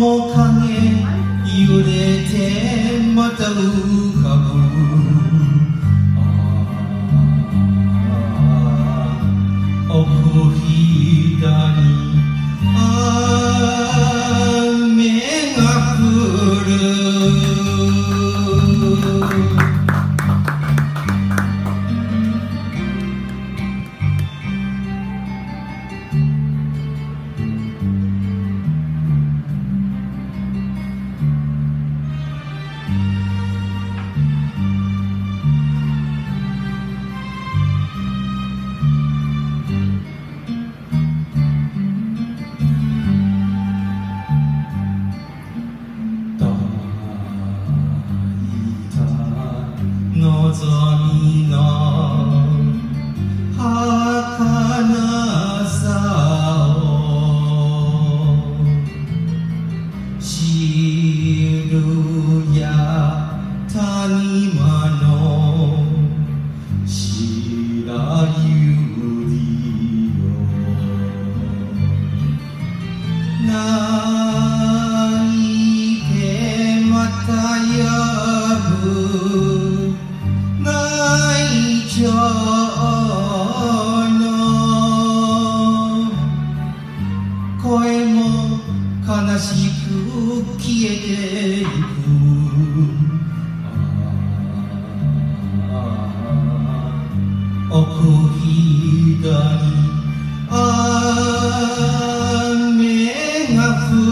面影揺れてまたうしく消えてゆく。おこひり雨が降る